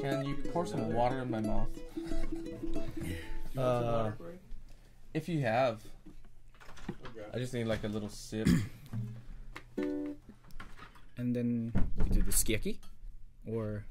Can you pour some water in my mouth? Uh. If you have, I just need like a little sip. and then we do the Sukiyaki, or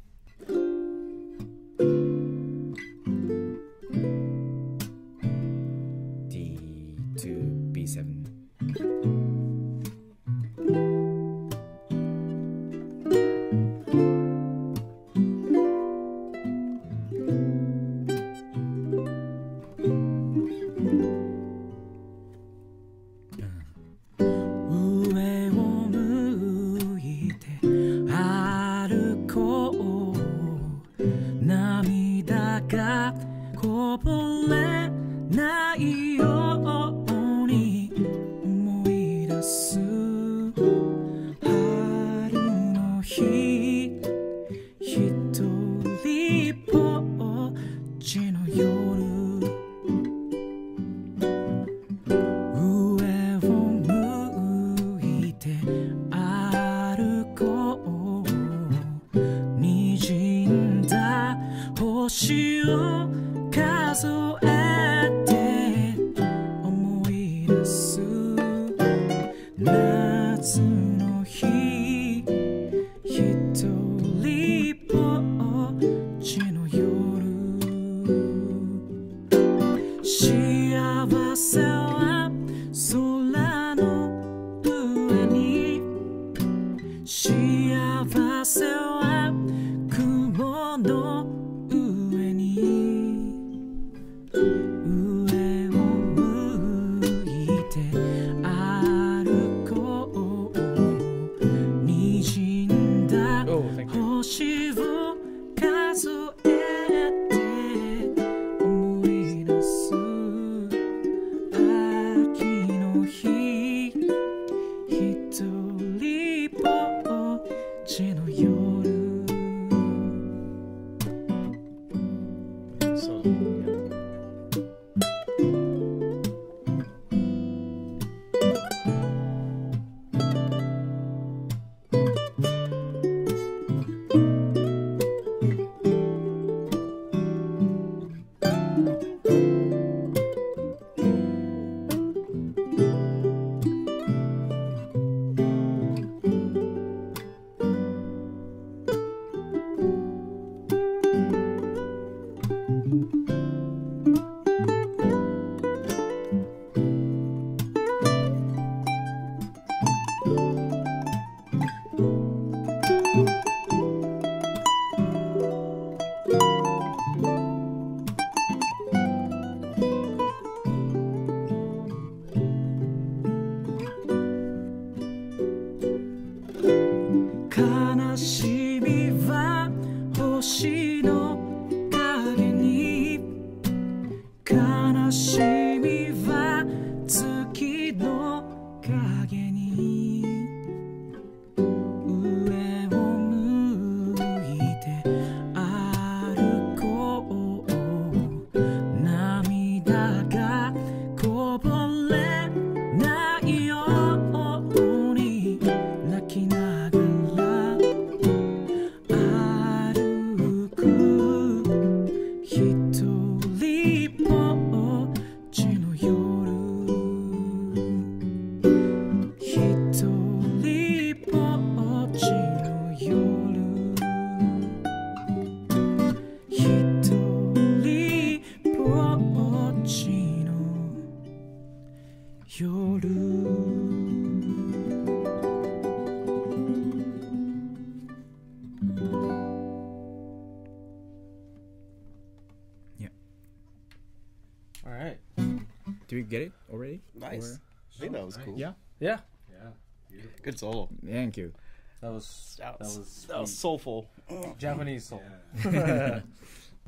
Good solo. Thank you. That was that was that was, that was soulful. Japanese soul. Yeah.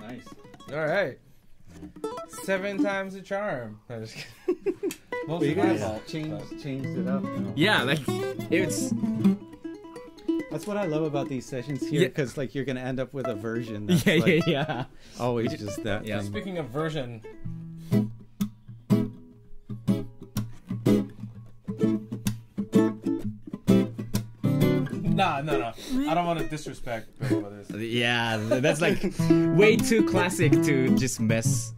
nice. All right. Seven times the charm. No, just kidding. Most you of my guys fault. changed changed it up. you. Yeah, like it's. That's what I love about these sessions here, Yeah. because like you're gonna end up with a version that's Yeah, like, yeah, yeah. always just that. Yeah. thing. Speaking of version. Nah, no, no. I don't want to disrespect Big Yeah, that's like way too classic to just mess.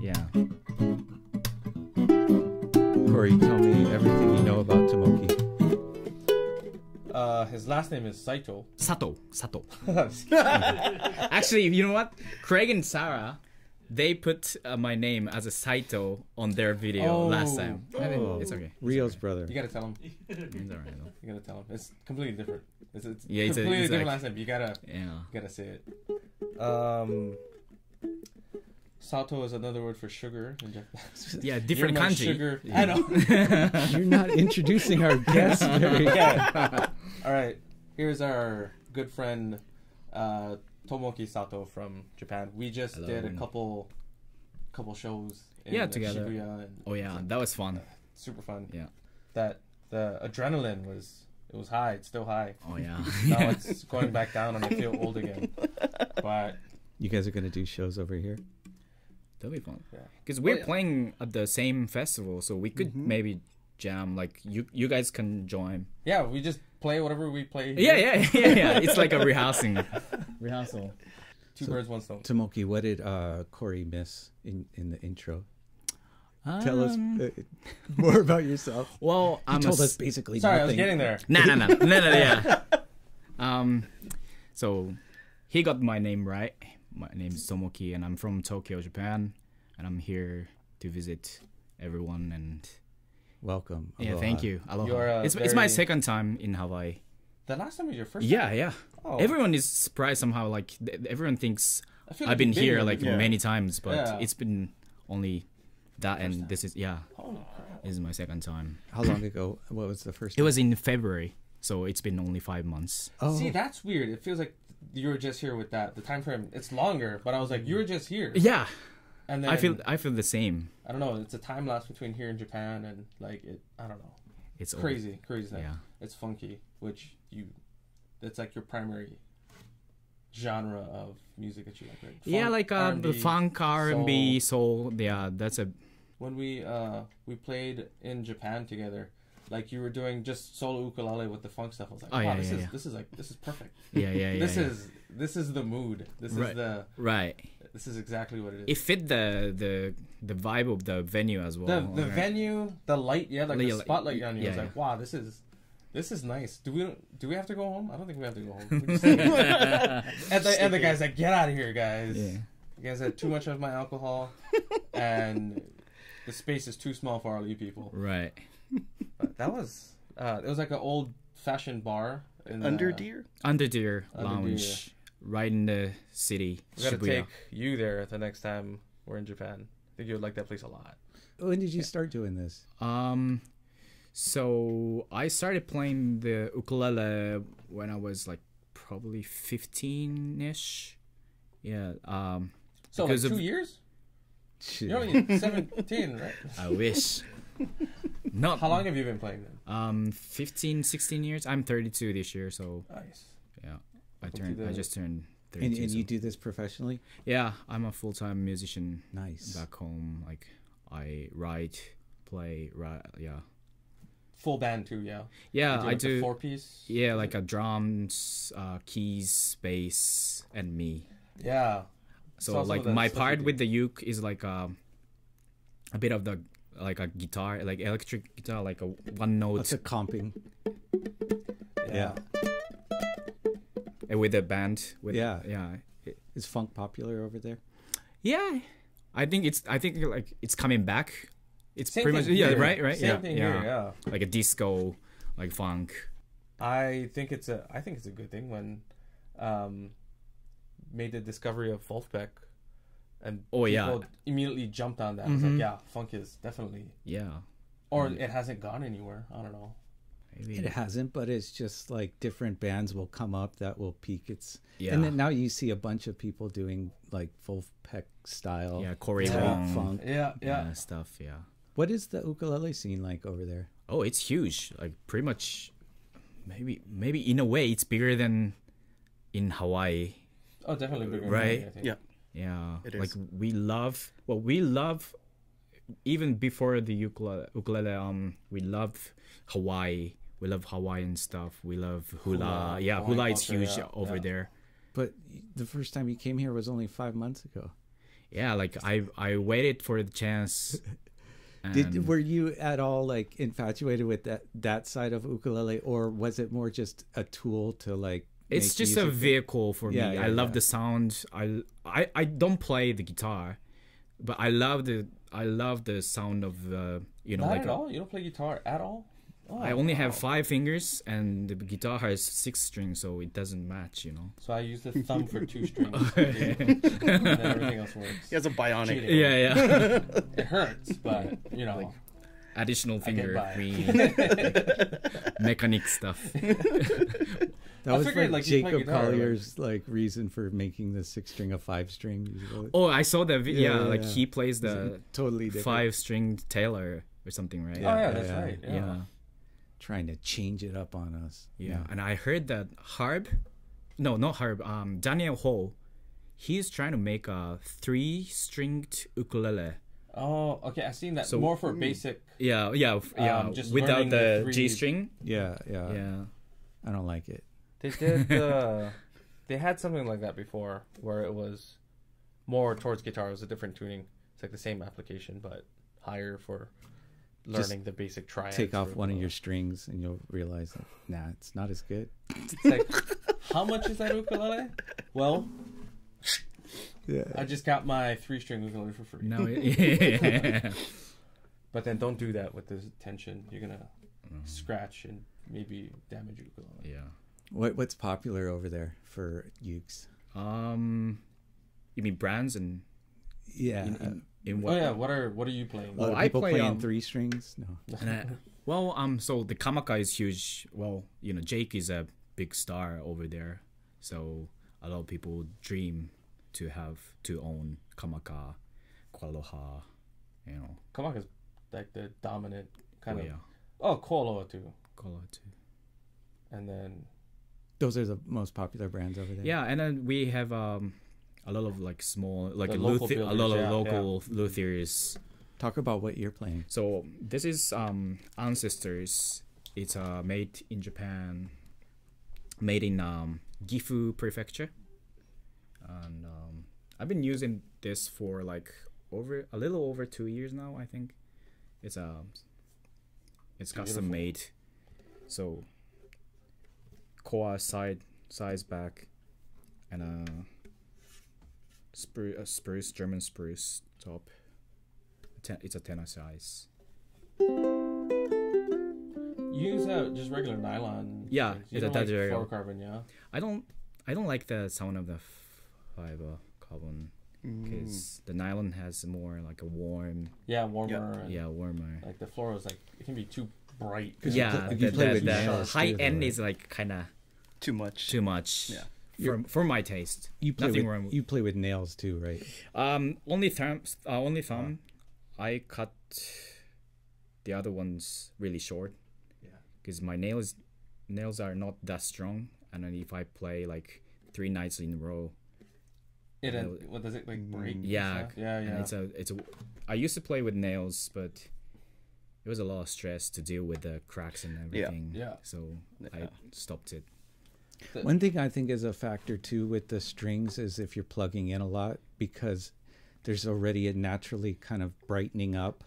Yeah. Corey, tell me everything you know about Tomoki. Uh, his last name is Saito. Sato. Sato. Actually, you know what? Craig and Sarah, they put uh, my name as a Saito on their video last time. Oh. it's okay. Rio's brother. You gotta tell him. It's alright. You gotta tell him. It's completely different. It's, it's Yeah, it's a- completely it's different like- last name. You gotta, Yeah. you gotta say it. Um, Sato is another word for sugar in Japanese. Yeah, You're different my country. Sugar. I know. You're not introducing our guests very yeah. All right. Here's our good friend uh, Tomoki Sato from Japan. We just did a couple couple shows. In Yeah, uh, together. Shibuya and Oh yeah, that was fun. super fun. Yeah. That the adrenaline was it was high. It's still high. Oh yeah. Now it's going back down, and I feel old again. But You guys are gonna do shows over here. That'll be fun. Yeah. Because we're yeah. playing at the same festival, so we could Mm-hmm. maybe jam. Like you, you guys can join. yeah, we just play whatever we play. Yeah, here. yeah, yeah, yeah. It's like a rehearsing. Rehearsal. Two birds, one stone. Tomoki, what did uh, Corey miss in, in the intro? Tell us Um, uh, more about yourself. Well, You I'm told a, us basically Sorry, I was getting there. No, no, no, no, no, yeah. Um, so he got my name right. My name is Tomoki, and I'm from Tokyo, Japan, and I'm here to visit everyone. And Welcome. yeah, thank you. Aloha. You're, uh, it's it's my second time in Hawaii. The last time was your first. Yeah, yeah. Oh. Everyone is surprised somehow. Like everyone thinks I feel I've like been here here like before. many times, but Yeah. it's been only that, and this is yeah, Holy crap. this is my second time. How long ago? What was the first? It was in February, so it's been only five months. Oh, See, that's weird. It feels like you were just here with that. The time frame it's longer, but I was like, you were just here. Yeah, And then I feel I feel the same. I don't know. It's a time lapse between here and Japan, and like it. I don't know. It's Crazy, crazy thing. Yeah. It's funky, which you. That's like your primary genre of music that you like, right? yeah, like uh, the funk R and B soul. Yeah, that's a When we uh we played in Japan together, like you were doing just solo ukulele with the funk stuff. I was like, Oh, wow, yeah, this yeah, is yeah. this is like this is perfect. yeah yeah yeah. this yeah. is this is the mood. This is Right. the right. This is exactly what it is. It fit the the the vibe of the venue as well. the the right? venue, the light, yeah, like Yeah, the spotlight on you. I was yeah, like, wow, this is this is nice. Do we do we have to go home? I don't think we have to go home. We just- and the and the guy's like, get out of here, guys. Yeah. You guys had too much of my alcohol, and the space is too small for all you people. Right. But that was uh, it was like an old fashioned bar in the, Under deer? Under Deer Under Lounge, right in the city. We gotta Shibuya. take you there the next time we're in Japan. I think you would like that place a lot. when did you start doing this? Um, so I started playing the ukulele when I was like probably fifteen ish. Yeah. Um, So like two of- years? Shit. You're only seventeen, right? I wish. Not How long have you been playing then? Um, 15, 16 years. I'm 32 this year, so Nice. Yeah. I Welcome turned. I just turned 32. and, and so- you do this professionally? Yeah, I'm a full time musician Nice. back home. Like I write, play, write. Yeah. Full band too, yeah. Yeah, You I like do. four piece. Yeah, like a drums, uh, keys, bass, and me. Yeah. So Saw like my part with the uke is like um, a bit of the like a guitar, like electric guitar, like a one note What's a comping? Yeah. uh, with a band. With, Yeah. yeah, Is funk popular over there? yeah. I think it's. I think like it's coming back. It's Same pretty much thing yeah, right, right, Same yeah, thing yeah. here, yeah. like a disco, like funk. I think it's a I think it's a good thing when um made the discovery of Vulfpeck and Oh, yeah. people immediately jumped on that. I was Mhm. like, yeah, funk is definitely Yeah, or it hasn't gone anywhere. I don't know. Maybe. It hasn't, but it's just like different bands will come up that will peak its. Yeah. And then now you see a bunch of people doing like Vulfpeck style. yeah, Cory Yeah. Wong, Funk. Yeah, yeah. yeah. stuff. Yeah. What is the ukulele scene like over there? Oh, it's huge. Like pretty much, maybe maybe in a way it's bigger than in Hawaii. Oh, definitely bigger. than Right. Hawaii, I think. Yeah. Yeah, It like is. we love. Well, we love even before the ukulele. ukulele um, we love Hawaii. We love Hawaiian stuff. We love hula. Hula, Yeah, Hawaiian hula is huge yeah, over yeah. there. But the first time you came here was only five months ago. Yeah, like I I waited for the chance. Did were you at all like infatuated with that that side of ukulele, or was it more just a tool to like? it's just a vehicle for Yeah, me. yeah, I love the sound. I, I I don't play the guitar, but I love the I love the sound of the you know Not like at a- all. You don't play guitar at all. Oh, I only have five fingers, and the guitar has six strings, so it doesn't match. You know. So I use the thumb for two strings, and then everything else works. He has a bionic. Cheating. Yeah, yeah. It hurts, but you know, Additional finger, by. we mechanic stuff. That I was figured, like, like, Jacob guitar, Collier's like reason for making the six string a five string. usually. Oh, I saw that. vi- Yeah, yeah, yeah, like yeah. he plays the totally different. five string Taylor or something, right? oh yeah, Yeah, that's yeah. right. yeah, Yeah. Trying to change it up on us. yeah. And I heard that Harb, no, not Harb, um, Daniel Ho, he's trying to make a three stringed ukulele. Oh, okay. I've seen that So- more for basic. Yeah, yeah, f- yeah. Um, just without the the, G string. yeah, yeah, Yeah. I don't like it. They did. Uh, they had something like that before, where it was more towards guitar. It was a different tuning. It's like the same application, but higher for Just learning the basic triads. Take off one of your strings and you'll realize that nah, it's not as good. It's like, how much is that ukulele? Well, Yeah. I just got my three string ukulele for free. No, yeah. But then don't do that with the tension. You're gonna Mm-hmm. scratch and maybe damage your ukulele. yeah. What what's popular over there for ukes? Um, you mean brands and Yeah. in, in, in Oh yeah, what are what are you playing? a lot of I people play, playing um, three strings. No. And I- well, um, so the Kamaka is huge. Well, you know, Jake is a big star over there, so a lot of people dream to have to own Kamaka, KoAloha, you know, Kamaka is like the dominant kind oh, of. yeah, Oh, KoAloha too, KoAloha too. and then Those are the most popular brands over there. Yeah, and then we have um a lot of like small, like The a, local luthier, a lot of yeah, local luthiers. Talk about what you're playing. So this is um ancestors. It's uh made in Japan, made in um Gifu Prefecture, and um, I've been using this for like over a little over two years now. I think it's um it's custom Beautiful. made, so koa side size back, and uh spruce, uh, spruce German spruce top. It's a tenor size. you use uh, just regular nylon. Yeah, strings. you it's a don't like fluorocarbon, yeah. I don't I don't like the sound of the fiber carbon because the nylon has more like a warm Yeah, warmer. and, yeah warmer Like the floral is like it can be too bright. you yeah play- the, you play the- with the nails high end is like kind of Too much. too much Yeah. For, for my taste You play nothing with, wrong with- you play with nails too, right? um only thumb uh, only thumb I cut the other ones really short Yeah. because my nails nails are not that strong and then if I play like three nights in a row It I uh, what does it like break? and Yeah, yeah, and yeah. it's a it's a. I used to play with nails, but it was a lot of stress to deal with the cracks and everything. Yeah. yeah. So I stopped it. One thing I think is a factor too with the strings is if you're plugging in a lot because there's already a naturally kind of brightening up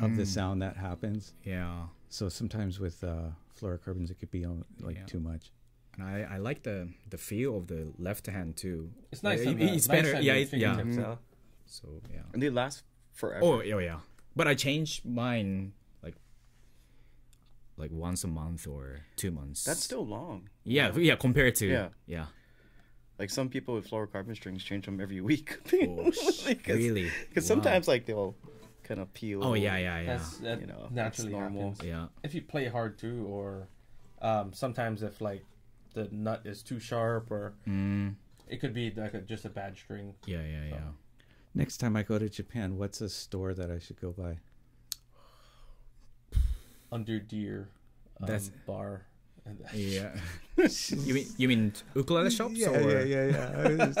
of the sound that happens. Yeah, So sometimes with uh, fluorocarbons, it could be uh, like Yeah. too much. and I, I like the the feel of the left hand too. It's nice. It- it's nice better. Yeah, your it- yeah. fingertips, Mhm. So yeah. And they last forever. Oh yeah, yeah. But I changed mine like like once a month or two months. That's still long. yeah, yeah. Compared to Yeah. yeah. Like some people with fluorocarbon strings change them every week. Oh, sh- really? Because Wow. sometimes like they'll kind of peel. Oh yeah, yeah, yeah. That's that You know, that's naturally normal. happens. yeah. If you play hard too, or um, sometimes if like the nut is too sharp, or Mm, it could be like a, just a bad string. yeah, yeah, yeah. Next time I go to Japan, what's a store that I should go by? Under deer, um, That's- bar. Yeah. you mean you mean ukulele shops yeah, or yeah, yeah,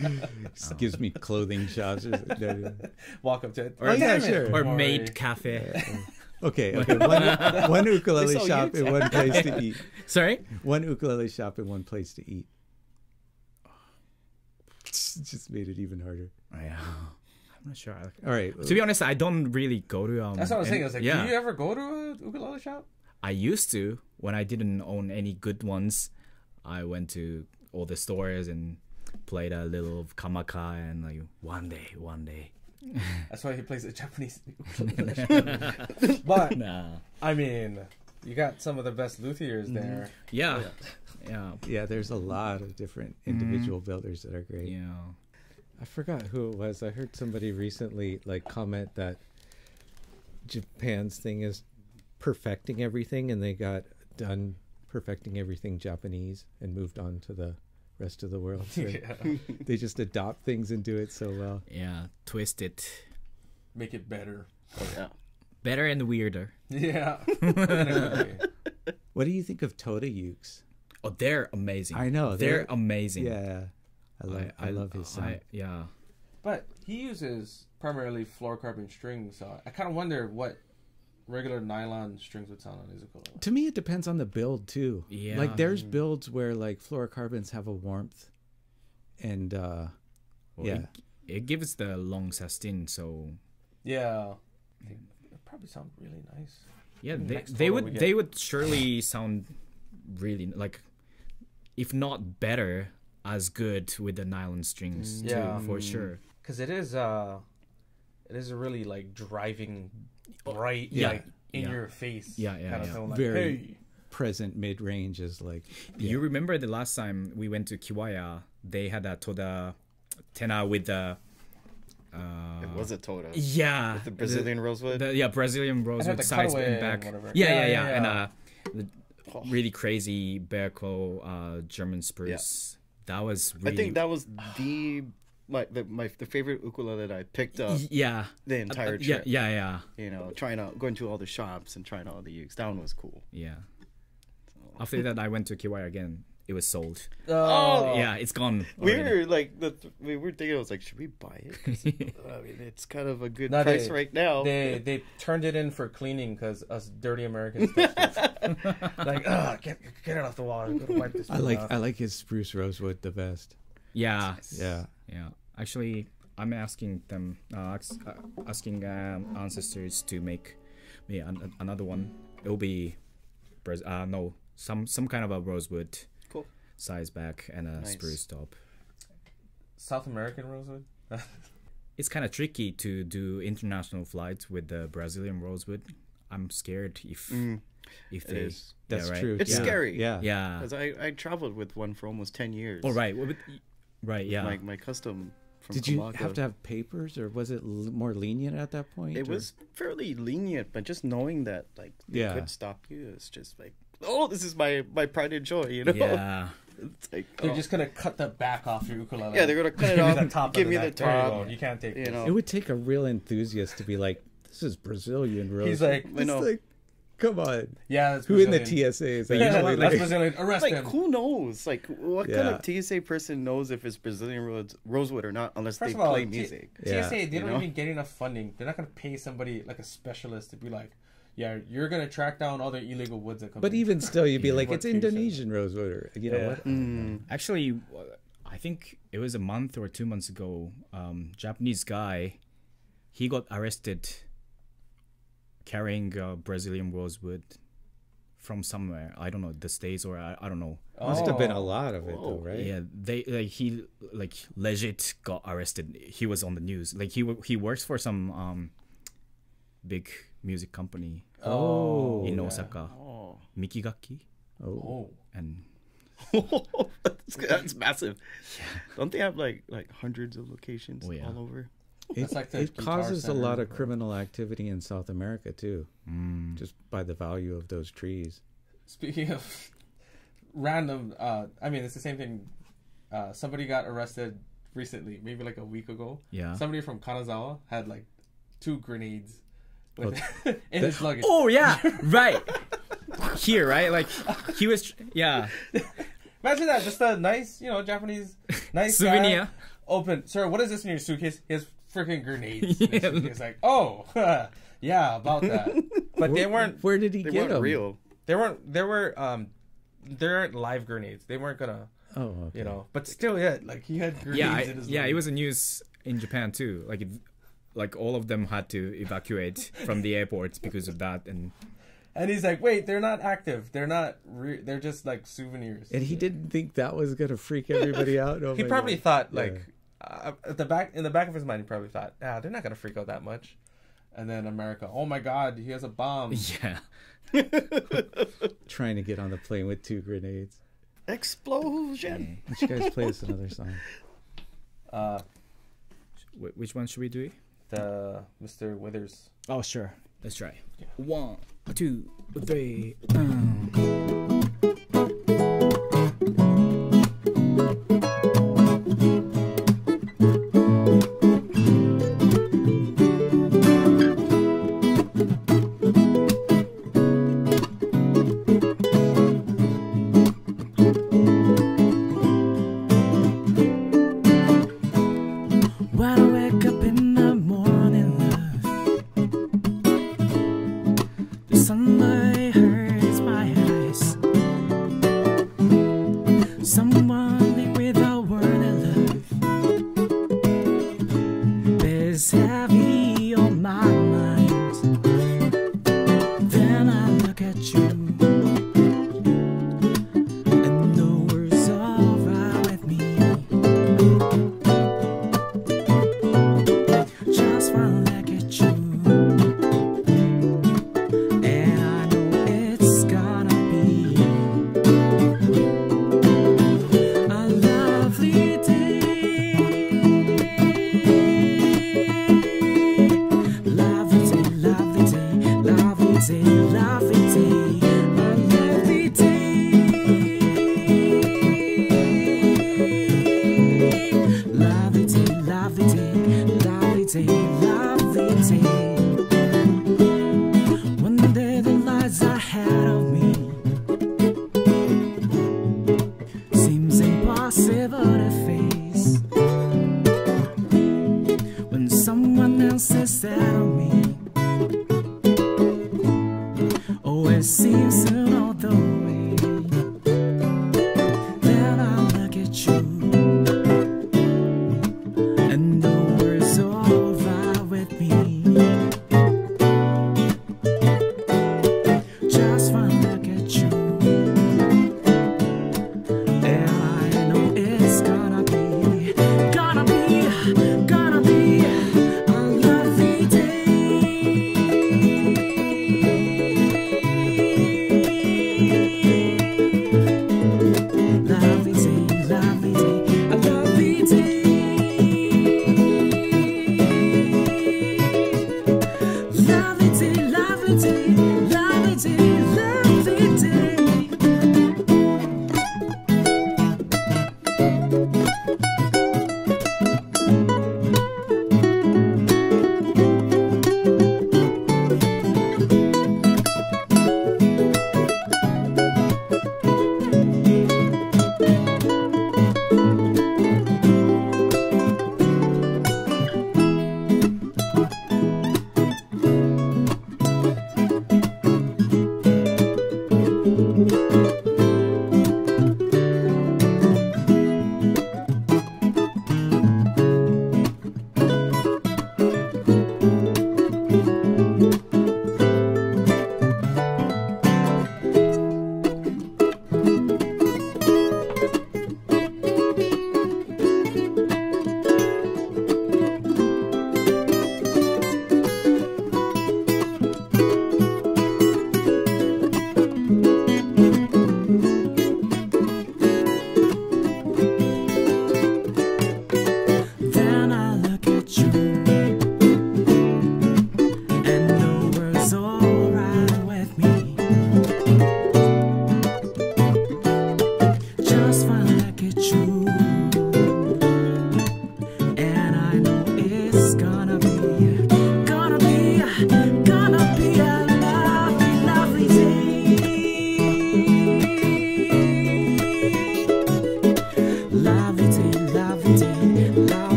yeah. So- gives me clothing shops. or something. No, no. walk up to it. Or- Oh, yeah, sure. or Maury. maid cafe? Okay, okay. One, one ukulele shop and one place to eat. Sorry. One ukulele shop and one place to eat. Just made it even harder. Yeah. I'm not sure. All right. To be honest, I don't really go to um. That's what I was any- saying. I was like, yeah. do you ever go to a ukulele shop? I used to when I didn't own any good ones. I went to all the stores and played a little of kamaka and like one day, one day. That's why he plays the Japanese ukulele shop. but Nah. I mean, You got some of the best luthiers Mm-hmm. there. Yeah, yeah, Yeah, there's a lot of different individual builders that are great. yeah. I forgot who it was. I heard somebody recently like comment that Japan's thing is perfecting everything, and they got done perfecting everything Japanese and moved on to the rest of the world. So yeah. They just adopt things and do it so well. Yeah, twist it Make it better. Oh, yeah. better and weirder. Yeah. In a good way. What do you think of Toda Ukes? Oh, they're amazing. I know, they're, they're- amazing. Yeah, I love I, love his sound. I- yeah, But he uses primarily fluorocarbon strings, so I kind of wonder what regular nylon strings would sound on his ukulele. to me, it depends on the build too. Yeah. like there's builds where like fluorocarbons have a warmth, and uh Well, yeah, It, it gives the long sustain, so Yeah. I think It probably sound really nice. yeah, they, they would they would surely sound really like, if not better, as good with the nylon strings Mm. too, Yeah. for sure. Because it is, uh, it is a really like driving, bright, Yeah. like in Yeah. your face. Yeah, yeah, kind of yeah. tone, like, Very- hey. present mid range is like You remember the last time we went to Kiwaya? They had a Toda Tena with the. Uh, It was a Toda. yeah, The Brazilian rosewood. the, yeah Brazilian rosewood had with sides and and back. whatever. Yeah, Yeah, yeah, yeah, yeah, and uh, the really crazy Berko uh, German spruce. That was really. I think that was the my the, my the favorite ukulele that I picked up yeah. the entire uh, yeah, trip. yeah, yeah, You know, trying out going to all the shops and trying all the ukes. That one was cool. yeah. After that, I went to Kiwaya again. It was sold. Oh, Yeah, it's gone. We already. were like the we were thinking. I was like, should we buy it? I mean, it's kind of a good No, price they- right now. They they turned it in for cleaning because us dirty Americans like, ugh, get get it off the wall. I'm gonna wipe this. I like off." I like his spruce rosewood the best. Yeah, Yeah. yeah. Actually, I'm asking them, uh, ask, uh, asking um, ancestors to make me an, another one. It'll be, Braz- uh, no, some some kind of a rosewood Cool. Size back and a Nice. spruce top. South American rosewood. It's kind of tricky to do international flights with the Brazilian rosewood. I'm scared if Mm, if it they. is. That's yeah, right. true. It's yeah. scary. Yeah. Yeah. Because I, I traveled with one for almost ten years. Oh right. Well, but, right. Yeah. My my custom from Did you Kamaka. have to have papers, or was it l- more lenient at that point? It or- was fairly lenient, but just knowing that like they Yeah. could stop you, it's just like, oh, this is my my pride and joy, you know. yeah. It's like, They're oh. just gonna cut the back off your ukulele. yeah, they're gonna cut it off, the top. give of me the the neck. You top. You can't take you know. It would take a real enthusiast to be like, "This is Brazilian Really. He's like, I know. Like, come on. yeah, that's Who in the TSA is But you know? That's like, Brazilian. Arrest like him. who knows? Like what kind of TSA person knows if it's Brazilian rosewood or not, unless First they of all, play T- music. Yeah. TSA, they You don't know? even get enough funding. They're not going to pay somebody like a specialist to be like, yeah, you're going to track down all the illegal woods that come. but in. even still, you'd be like, "It's Indonesian rosewood," you know Yeah. what? Mm, Actually, I think it was a month or two months ago. Um, Japanese guy, he got arrested carrying uh, Brazilian rosewood from somewhere. I don't know the states or I, I don't know. Must have been a Oh. lot of it, though, right? Yeah, they like he like legit got arrested. He was on the news. Like he he works for some um big music company Oh, in yeah. Osaka, oh, Mikigakki, Oh, Oh, and that's, that's massive. Don't they have like like hundreds of locations Oh, yeah. all over? it, like it causes a lot of or- criminal activity in South America too, mm, just by the value of those trees. speaking of random, uh, I mean, it's the same thing. Uh, somebody got arrested recently, maybe like a week ago. yeah. Somebody from Kanazawa had like two grenades with in his luggage. Oh yeah, right. Here, right? Like he was, yeah. Imagine that, just a nice, you know, Japanese, nice guy. Souvenir. Open, sir. What is this in your suitcase? His freaking grenades. Yeah. yeah. He's like, oh, yeah, about that. But they weren't. Where did he They get weren't them? real. They weren't. They were. Um, they aren't live grenades. They weren't gonna. Oh, okay. You know. But still, yeah. Like he had grenades Yeah, I, in his. yeah. It luggage. was a news in Japan too. Like, it, like all of them had to evacuate from the airports because of that and and he's like wait they're not active they're not re- they're just like souvenirs and he didn't think that was gonna freak everybody out oh he probably God. thought like yeah. uh, at the back in the back of his mind he probably thought ah they're not gonna freak out that much and then America, oh my God, he has a bomb. Yeah. Trying to get on the plane with two grenades. Explosion. Hey, you guys play us another song. Uh, which one should we do? uh, Mr. Withers. Oh, sure. Let's try. Yeah. One, two, three. Um.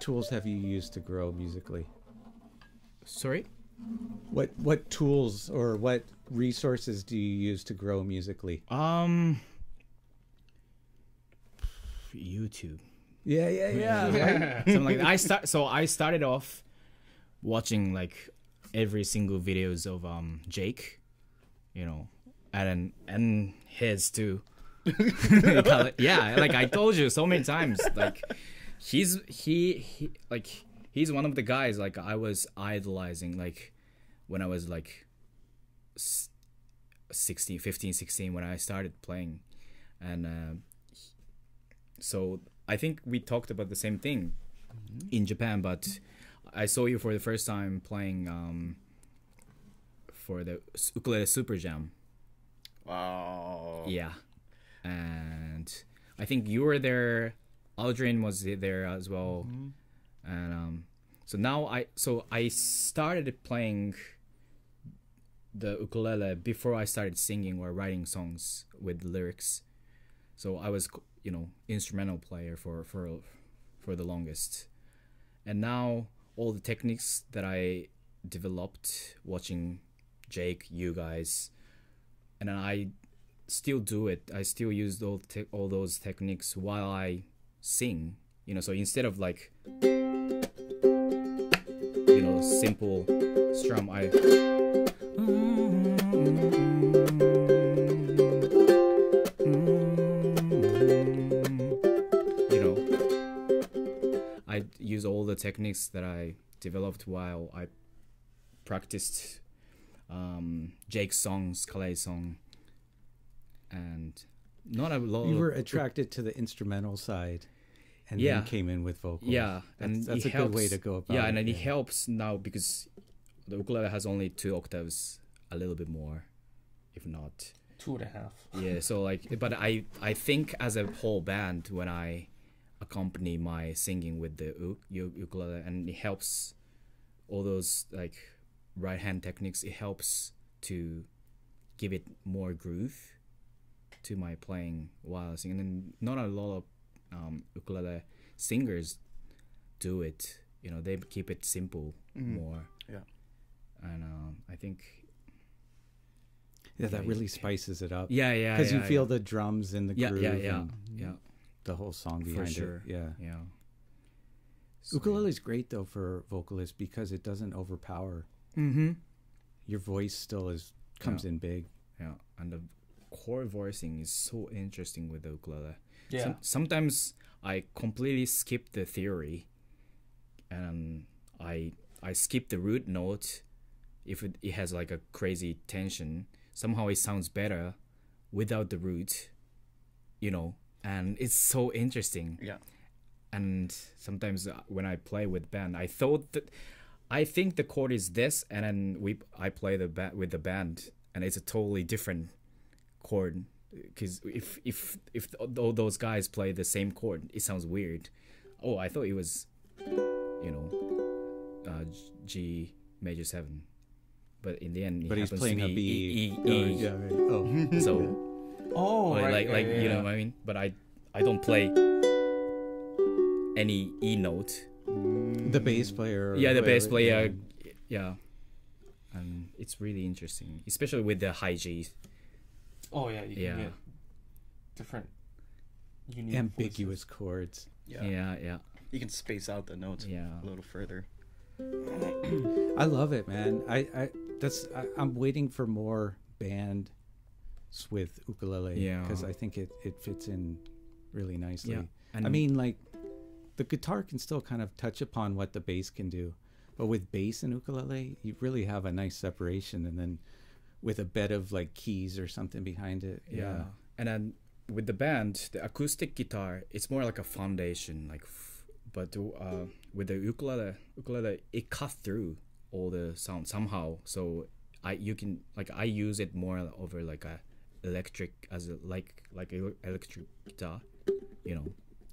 What tools have you used to grow musically? Sorry. What what tools or what resources do you use to grow musically? Um. YouTube. Yeah, yeah, yeah. Something like that. I start. So I started off watching like every single videos of um Jake, you know, and and his too. yeah, like I told you so many times, like he's he, he like he's one of the guys like I was idolizing like when I was like s- 16, 15, 16 when I started playing, and uh, so I think we talked about the same thing in Japan, but I saw you for the first time playing um, for the ukulele super jam. Wow. Yeah, and I think you were there. Aldrine was there as well, and um, so now I so I started playing the ukulele before I started singing or writing songs with lyrics. So I was you know instrumental player for for for the longest, and now all the techniques that I developed watching Jake, you guys, and then I still do it. I still use all te- all those techniques while I sing. You know, so instead of like you know simple strum, I you know I use all the techniques that I developed while I practiced um, Jake's songs, Kalei song, not a lot. You were attracted to the instrumental side, and Yeah. then came in with vocals. Yeah, that's, and that's it a good way to go about yeah, it. and then it helps now because the ukulele has only two octaves, a little bit more, if not. Two and a half. Yeah, so like, but I I think as a whole band when I accompany my singing with the uk- u- ukulele, and it helps all those like right hand techniques. It helps to give it more groove to my playing while singing. And then not a lot of um, ukulele singers do it. You know, they keep it simple more. Yeah. And um, I think yeah, that yeah, really spices it up. yeah, yeah, because you yeah, feel yeah. the drums in the yeah, groove yeah, yeah, and yeah. the whole song For behind sure. it. Yeah, Yeah. So, ukulele's great though for vocalists because it doesn't overpower. Mm-hmm. Your voice still is comes Yeah. in big. Yeah, and the chord voicing is so interesting with the ukulele. Yeah. Some, sometimes I completely skip the theory, and I I skip the root note if it, it has like a crazy tension. Somehow it sounds better without the root, you know, and it's so interesting Yeah. and sometimes uh, when I play with band, I thought that I think the chord is this, and then we I play the ba- with the band, and it's a totally different chord. Because if if if all those guys play the same chord, it sounds weird. Oh, I thought it was, you know, uh, G major seven, but in the end, it But he's playing to be B. E, Oh, E, E. yeah, right. Oh, So Oh, like right, like, yeah, like you know what I mean. But I I don't play any E note. the bass player. yeah, the bass player. yeah. Yeah. and it's really interesting, especially with the high G's. Oh yeah, you can get different unique ambiguous chords. Yeah. Yeah, yeah, You can space out the notes yeah. a little further. I love it, man. I, I that's I, I'm waiting for more band with ukulele. Yeah. because I think it it fits in really nicely. Yeah, and I mean, like the guitar can still kind of touch upon what the bass can do, but with bass and ukulele, you really have a nice separation, and then with a bed of like keys or something behind it. yeah. And then with the band, the acoustic guitar, it's more like a foundation, like. F- but uh, with the ukulele, ukulele, it cuts through all the sound somehow. So I you can like I use it more over like a electric as a like like a electric guitar. you know.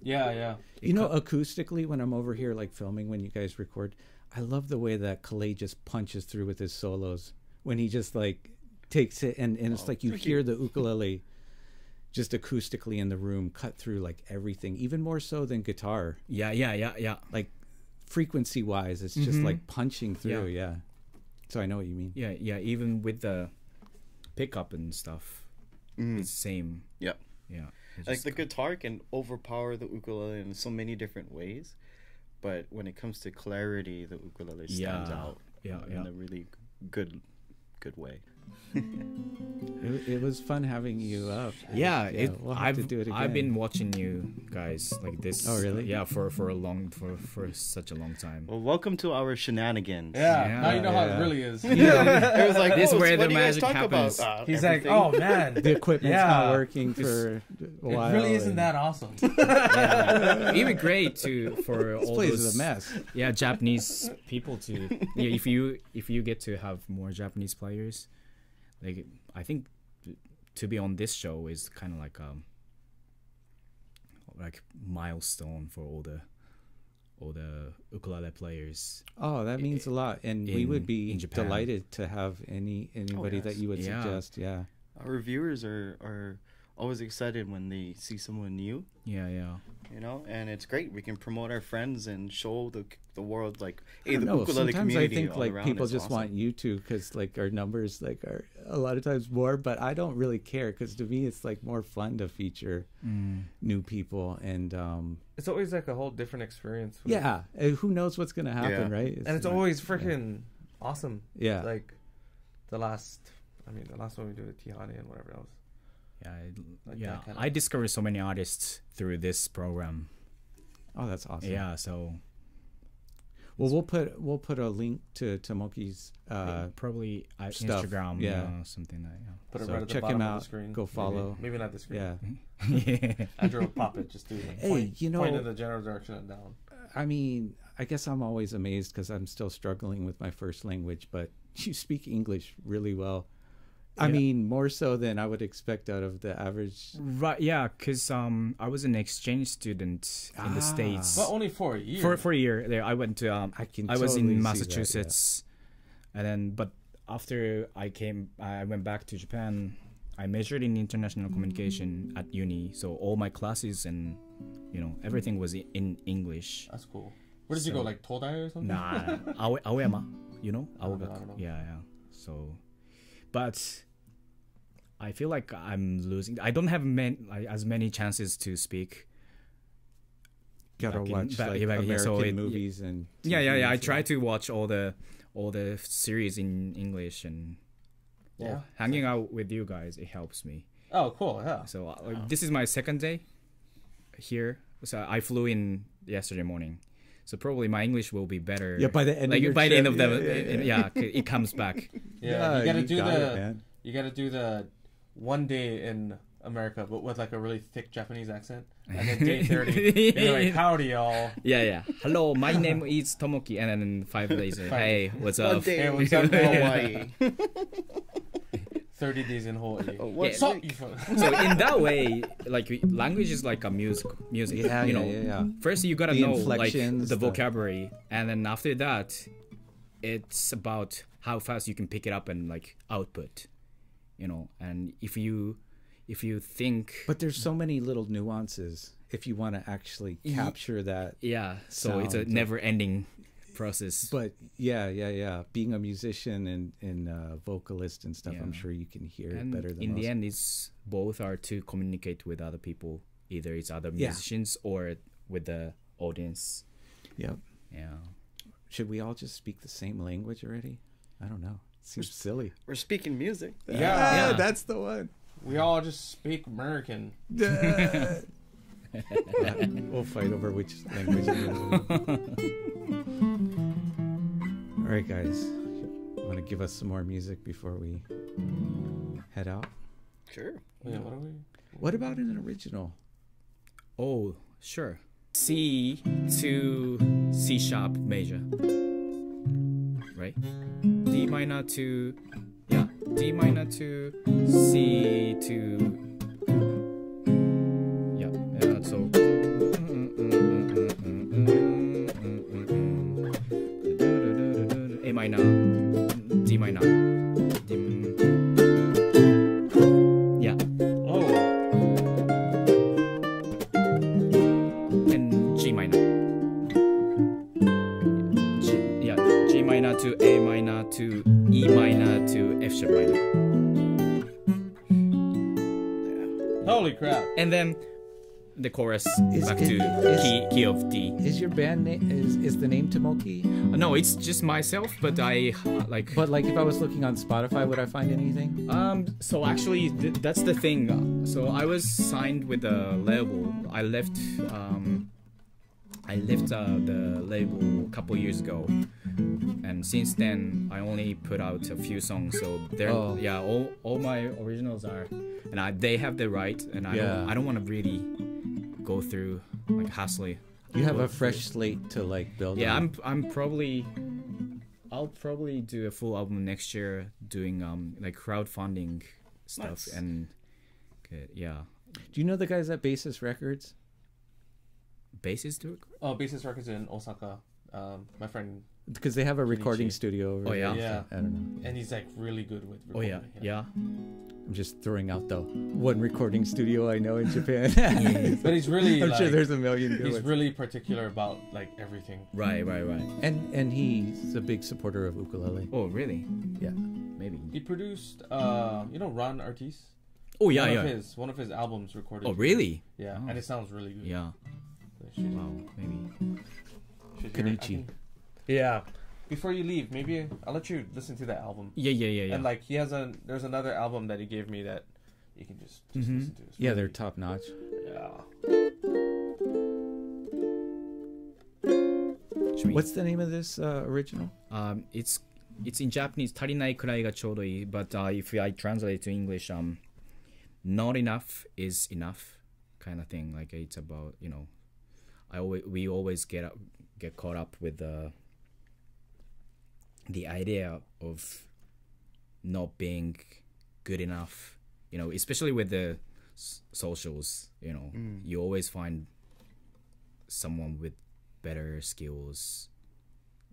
Yeah, yeah. You know, acoustically, when I'm over here, like filming when you guys record, I love the way that Kalei just punches through with his solos when he just like takes it, and, and it's like you thank hear the ukulele just acoustically in the room cut through like everything, even more so than guitar. Yeah, yeah, yeah, yeah. Like frequency wise, it's just Mhm. like punching through. Yeah. So I know what you mean. Yeah, yeah. Even with the pickup and stuff, Mm. it's same. Yeah. Yeah. it Like the co- guitar can overpower the ukulele in so many different ways, but when it comes to clarity, the ukulele stands Yeah, out yeah, in yeah. a really good, good way. It, it was fun having you up. Yeah, it, we'll have I've to do it again. I've been watching you guys like this. Oh, really? Yeah, for for a long for for such a long time. Well, welcome to our shenanigans. Yeah, Yeah, now you know how it really is. it was like This is "Oh, where what the do magic talk happens." About? Uh, He's everything." like, oh man, The equipment's not working for a while. it while. really isn't and that awesome. Yeah. It'd be great to for This all place those is a mess. yeah Japanese people to yeah if you if you get to have more Japanese players, like I think to be on this show is kind of like um like milestone for all the all the ukulele players. Oh, that means a lot, and we would be delighted to have any anybody that yes. you would Yeah. suggest. Yeah, Our viewers are are always excited when they see someone new, Yeah, yeah. you know, and it's great. We can promote our friends and show the the world like, I hey, the know. ukulele Sometimes I think all like people just awesome. want you to because like our numbers like are a lot of times more, but I don't really care because to me it's like more fun to feature Mm. new people and um It's always like a whole different experience. with- yeah, and who knows what's gonna happen, Yeah. right? and it's always freaking awesome. yeah. Like the last, I mean, the last one we did with Tihani and whatever else. Yeah, I- Like yeah. kinda- I discovered so many artists through this program. oh, that's awesome. Yeah, so Well, we'll put we'll put a link to Tomoki's uh probably uh, stuff, Instagram, yeah. yeah, something like Put it So right at the check bottom him of out, the screen. go follow. Maybe, not the screen. yeah. yeah. Andrew will pop it. Just do it. Hey, point, you know- point in the general direction and down. I mean, I guess I'm always amazed because I'm still struggling with my first language, but you speak English really well. I Yeah. mean, more so than I would expect out of the average. Right, yeah, because um, I was an exchange student in the Ah. states But only for a year. for for a year. There, I went to um, I can. I was totally see in that, Massachusetts, and then but after I came, I went back to Japan. I majored in international communication at uni, so all my classes and you know everything was in English. That's cool. Where did you go? Like Todai or something? Nah, Aoi- Aoyama, you know, I don't know, Aogaku. I don't know. Yeah, yeah. So, but I feel like I'm losing. I don't have man, like, as many chances to speak. Gotta back in- watch back- like yeah, back- American so it- movies and. Yeah, yeah, yeah. I try to watch all the all the series in English and well, Yeah. hanging out with you guys it helps me. Oh, cool. Yeah. So uh, like, this is my second day here. So I flew in yesterday morning. So probably my English will be better. Yeah, by the end of like your by the end of the yeah, yeah, yeah, yeah, it comes back. Yeah. you gotta do got the. it, man. you gotta do the one day in America, but with like a really thick Japanese accent, and then day thirty, you're like, "Howdy, y'all." Yeah, yeah. Hello, my name is Tomoki, and then five days later, hey, what's One up? day Hey, in what's up, Hawaii. Thirty days in Hawaii. Oh, What's up, Yeah. you fuck- So in that way, like language is like a music, music. Yeah, you yeah, know, yeah, yeah. first you gotta The know like the the- vocabulary, and then after that, it's about how fast you can pick it up and like output. You know, and if you if you think, But there's so many little nuances if you want to actually capture that. yeah, so it's a never-ending process. But yeah, yeah, yeah. Being a musician and and uh, vocalist and stuff, I'm sure you can hear it better than in most. the end, it's both are to communicate with other people. Either it's other Yeah. musicians or with the audience. Yep. Yeah. Should we all just speak the same language already? I don't know. Seems silly. We're speaking music. Yeah. Ah, yeah. that's the one. We all just speak American. we'll fight over which language. it is. all right, guys. Want to give us some more music before we head out? Sure. Yeah, what are we? What about an original? Oh, sure. C to C sharp major. Right? D minor to yeah D minor to C to yeah uh, so A minor D minor and then the chorus Is- back to is- key key of D. Is your band name is is the name Tomoki? No, it's just myself, but I uh, like. But like, if I was looking on Spotify, would I find anything? Um, so actually, th- that's the thing. So I was signed with a label. I left. Um, I left uh, the label a couple years ago, and since then I only put out a few songs. So they're Oh. yeah, all, all my originals are, and I, they have the right, and I Yeah. don't I don't want to really go through like hassling. You have a fresh slate to like build. Yeah, on. I'm I'm probably I'll probably do a full album next year doing um like crowdfunding stuff Nice. and okay, yeah. Do you know the guys at Basis Records? Basis do it? Oh, Basis Records in Osaka. Um, my friend, Because they have a recording Kenichi. studio. Over Oh, yeah? there. Yeah. I don't know. and he's like really good with. Oh yeah, recording, yeah. I'm just throwing out the one recording studio I know in Japan. But he's really. I'm like, sure there's a million He's ones. really particular about like everything. Right, right, right. and and he's a big supporter of ukulele. Oh really? Yeah. Maybe. He produced, uh, you know, Ron Artis. Oh yeah, one yeah. Of his, one of his albums recorded. Oh really? Yeah, Oh. and it sounds really good. Yeah. So Wow, maybe. should hear Kenichi. can- Yeah. Before you leave, maybe I'll let you listen to that album. Yeah, yeah, yeah, yeah. And like he has a, there's another album that he gave me that you can just, just Mhm. listen to. It's Yeah, they're really- top notch. Yeah. Should we- What's the name of this uh, original? Um, it's it's in Japanese. 足りないくらいがちょうどいい but uh, if I translate to English, um, not enough is enough, kind of thing. Like it's about you know, I always we always get up, get caught up with the the idea of not being good enough. You know, especially with the s- socials. You know, mm. you always find someone with better skills.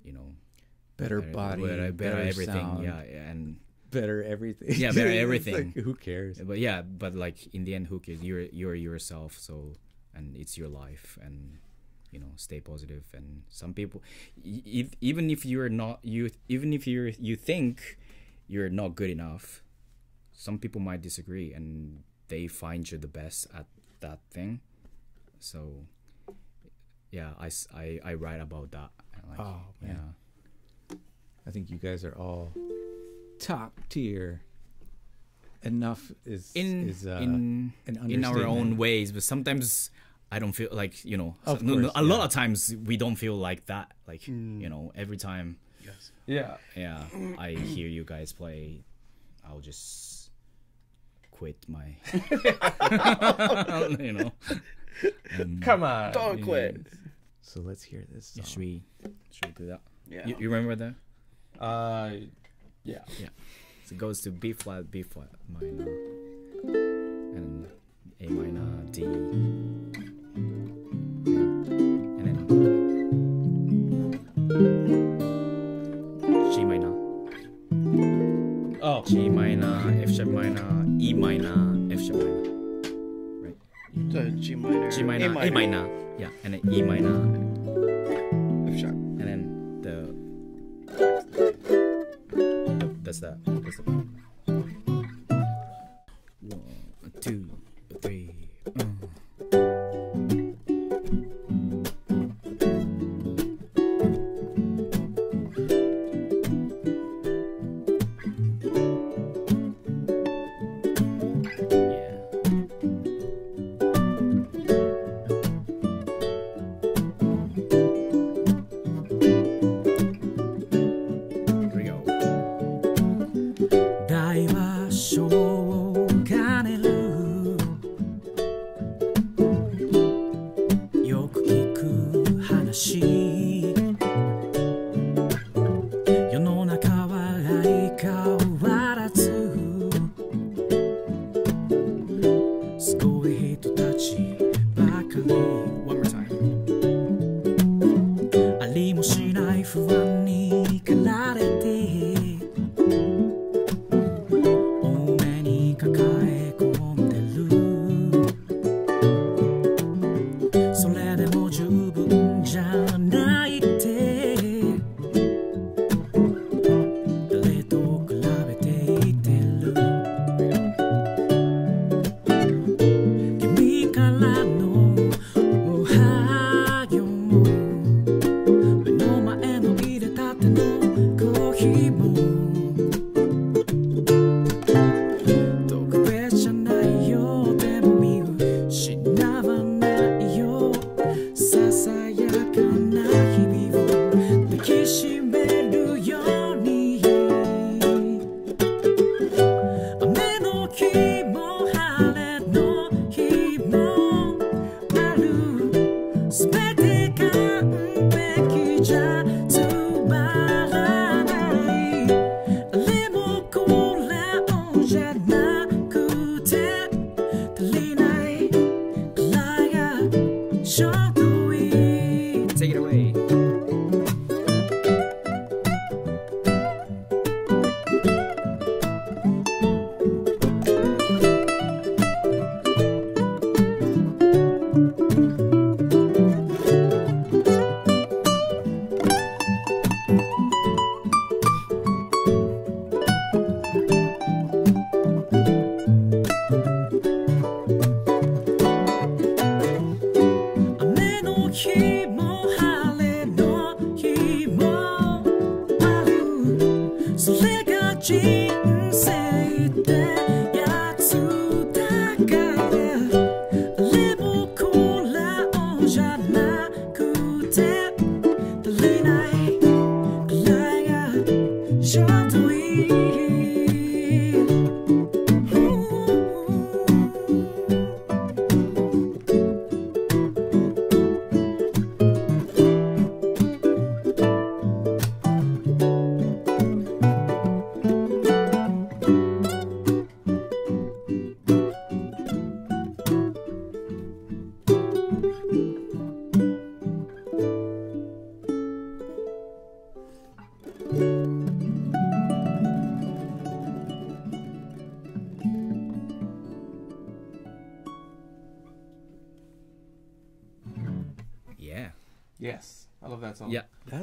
You know, Better body, uh, better, better, everything. sound, Yeah, yeah, and better everything. Yeah, better everything. like, who cares? but yeah, but like in the end, who cares? You're you're yourself. So and it's your life, and you know, stay positive. And some people, e- even if you're not you, even if you're you think you're not good enough, some people might disagree, and they find you the best at that thing. So yeah, i i, I write about that. Like, Oh, man. yeah. I think you guys are all top tier. Enough is in is uh, in in our own ways but sometimes i don't feel like you know Of no- no- course, a lot of times we don't feel like that like you know every time Yes. Yeah. yeah i hear you guys play i'll just quit my you know And, Come on. Don't quit. So let's hear this. yeah, Song. should we should we do that Yeah. you, you remember that Uh, yeah. so it goes to b flat b flat minor and a minor d Oh, G minor, F sharp minor, E minor, F sharp minor, Right? The G minor. G minor, A A minor. minor, yeah, and then E minor, F sharp. and then the that's that. That's the one, two, three.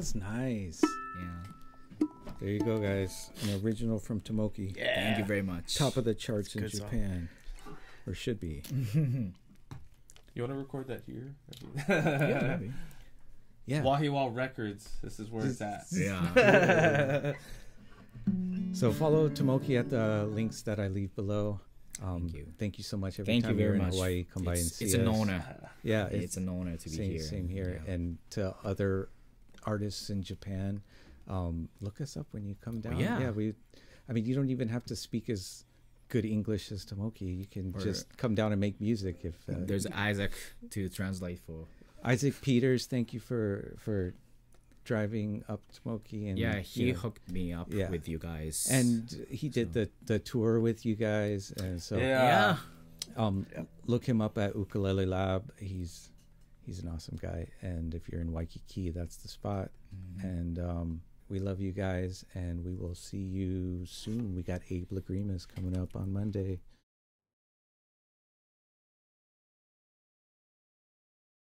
That's nice. Yeah. There you go, guys. An original from Tomoki. Yeah. Thank you very much. Top of the charts in good song. Japan. Or should be. You want to record that here? yeah, maybe. Yeah. Wahiawa Records. This is where it's at. Yeah. So follow Tomoki at the links that I leave below. Um, Thank you. Thank you so much. Every Thank you time very you're in much. Hawaii, come by and it's, see it's us. an honor. Yeah, It's, an honor to be same, here. Same here. Yeah. And to other artists in Japan, um, look us up when you come down. yeah. we. I mean, you don't even have to speak as good English as Tomoki. You can Or- just come down and make music. If uh, There's Isaac to translate for. Isaac Peters, thank you for for driving up Tomoki and Yeah, he you know, hooked me up yeah. with you guys. and he did So- the the tour with you guys, and so Yeah. yeah, um, look him up at Ukulele Lab. He's he's an awesome guy, and if you're in Waikiki, that's the spot. Mm-hmm. And um, we love you guys, and we will see you soon. We got Abe Lagrimas coming up on Monday.